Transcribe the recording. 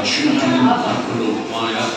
h u ü n k ü kurulmaya